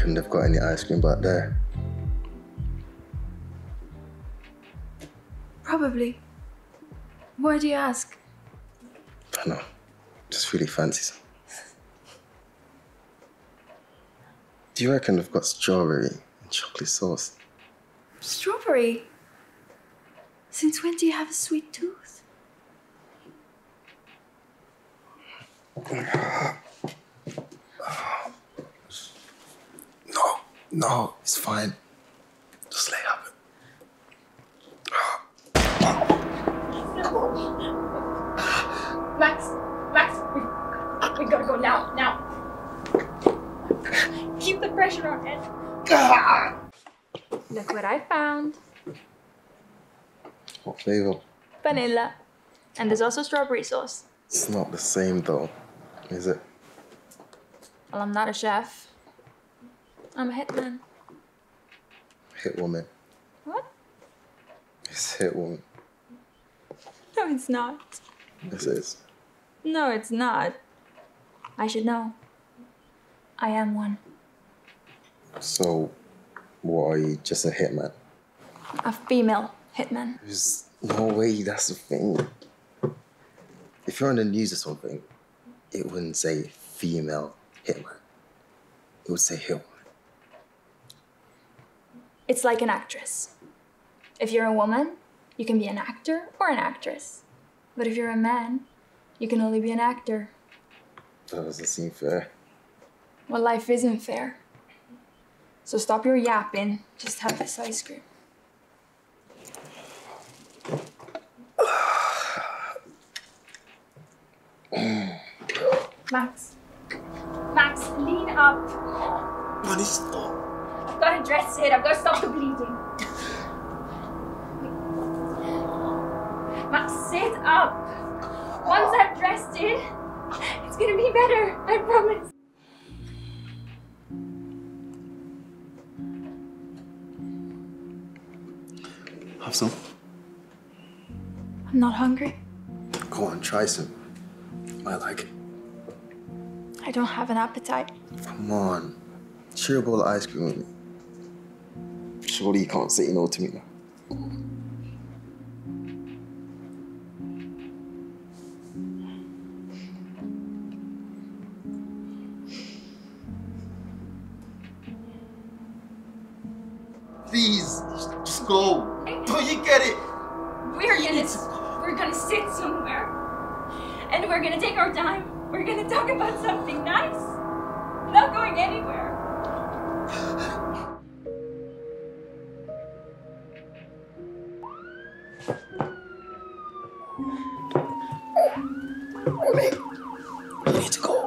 reckon they've got any ice cream back there? Probably. Why do you ask? I don't know. Just really fancy some. Do you reckon they've got strawberry and chocolate sauce? Strawberry? Since when do you have a sweet tooth? No, no, it's fine. Just lay up. Max, Max, we, we gotta go now, now. Keep the pressure on Ed. Look what I found. What flavor? Vanilla. And there's also strawberry sauce. It's not the same though, is it? Well, I'm not a chef. I'm a hitman. Hit woman. What? It's hit woman. No, it's not. This is. No, it's not. I should know. I am one. So, what are you? Just a hitman? A female hitman. There's no way that's the thing. If you're on the news or something, it wouldn't say female hitman. It would say hitman. It's like an actress. If you're a woman, you can be an actor or an actress. But if you're a man, you can only be an actor. That doesn't seem fair. Well, life isn't fair. So stop your yapping. Just have this ice cream. Max, Max, lean up. Money stop. I've gotta dress it. I've gotta stop the bleeding. Max, sit up. Once I've dressed it, it's gonna be better. I promise. Have some. I'm not hungry. Go on, try some. I like it. I don't have an appetite. Come on. Share a bowl of ice cream with me. Surely you can't say no to me now. Please, just go. Don't you get it? We're gonna we're gonna sit somewhere, and we're gonna take our time. We're gonna talk about something nice, To go.